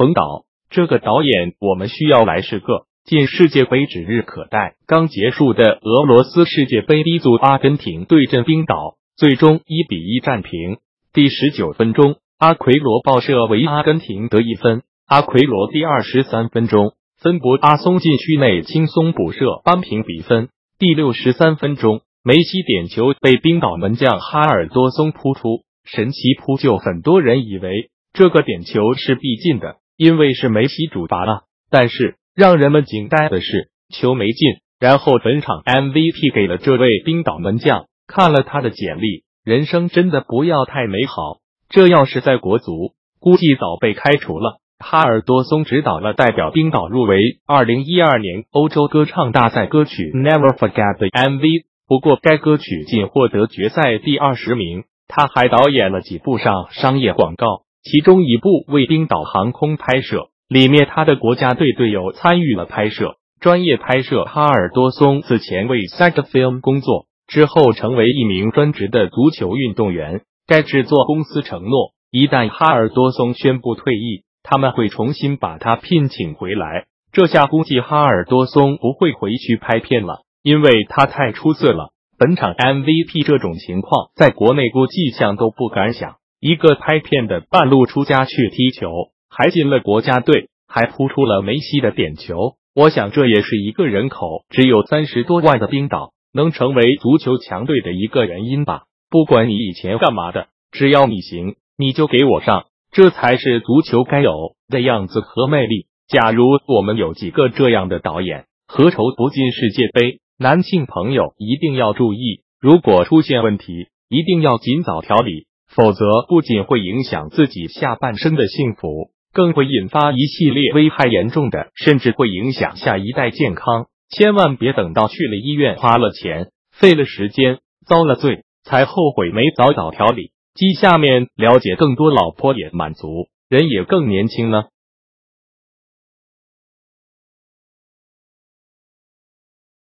冯导，这个导演我们需要来是个。进世界杯指日可待。刚结束的俄罗斯世界杯 D 组，阿根廷对阵冰岛，最终一比一战平。第十九分钟，阿奎罗爆射为阿根廷得一分。阿奎罗第二十三分钟分博阿松禁区内轻松补射扳平比分。第六十三分钟，梅西点球被冰岛门将哈尔多松扑出，神奇扑救，很多人以为这个点球是必进的，因为是梅西主罚了。但是。让人们惊呆的是，球没进，然后本场 MVP 给了这位冰岛门将。看了他的简历，人生真的不要太美好。这要是在国足，估计早被开除了。哈尔多松指导了代表冰岛入围二零一二年欧洲歌唱大赛歌曲 Never Forget 的 MV，不过该歌曲仅获得决赛第二十名。他还导演了几部上商业广告，其中一部为冰岛航空拍摄。里面他的国家队队友参与了拍摄，专业拍摄。哈尔多松此前为 Sect Film 工作，之后成为一名专职的足球运动员。该制作公司承诺，一旦哈尔多松宣布退役，他们会重新把他聘请回来。这下估计哈尔多松不会回去拍片了，因为他太出色了。本场 MVP 这种情况，在国内估计想都不敢想，一个拍片的半路出家去踢球。还进了国家队，还扑出了梅西的点球。我想这也是一个人口只有三十多万的冰岛能成为足球强队的一个原因吧。不管你以前干嘛的，只要你行，你就给我上，这才是足球该有的样子和魅力。假如我们有几个这样的导演，何愁不进世界杯？男性朋友一定要注意，如果出现问题，一定要尽早调理，否则不仅会影响自己下半生的幸福。更会引发一系列危害严重的，甚至会影响下一代健康。千万别等到去了医院，花了钱，费了时间，遭了罪，才后悔没早早调理。记下面了解更多，老婆也满足，人也更年轻呢。